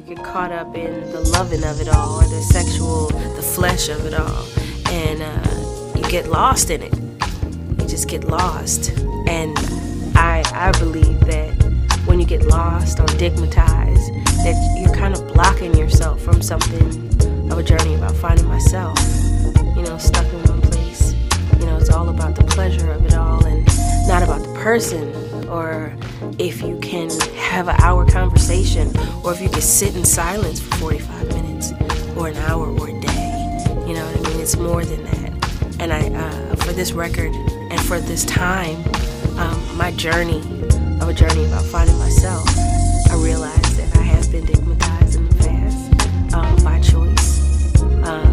you get caught up in the loving of it all or the sexual, the flesh of it all, and uh, you get lost in it. You just get lost. And I, I believe that when you get lost or dickmotized, that you're kind of blocking yourself from something of a journey about finding myself. You know, stuck in one place. You know, it's all about the pleasure of it all and not about the person or if you can have an hour conversation or if you can sit in silence for 45 minutes or an hour or a day. You know what I mean? It's more than that. And I, uh, for this record and for this time, um, my journey of a journey about finding myself, I realized that I have been dickmotized in the past um, by choice. Um,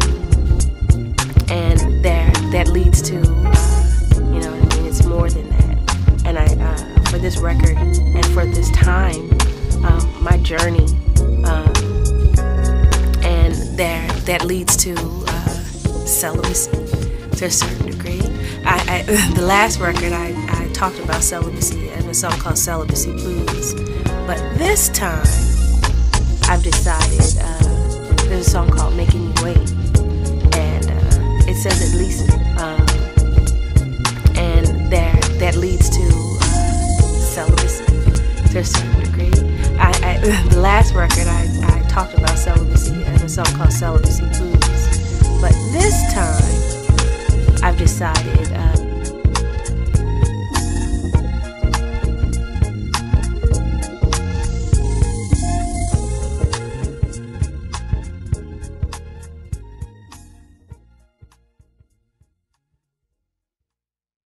and that, that leads to, this record and for this time, um, my journey, um, and there that leads to uh, celibacy to a certain degree. I, I the last record I, I talked about celibacy in a song called Celibacy Blues, but this time I've decided uh, there's a song called Making You Wait, and uh, it says at least, to a certain degree. I, I the last record I, I talked about celibacy and a song called Celibacy Blues, but this time I've decided. Uh,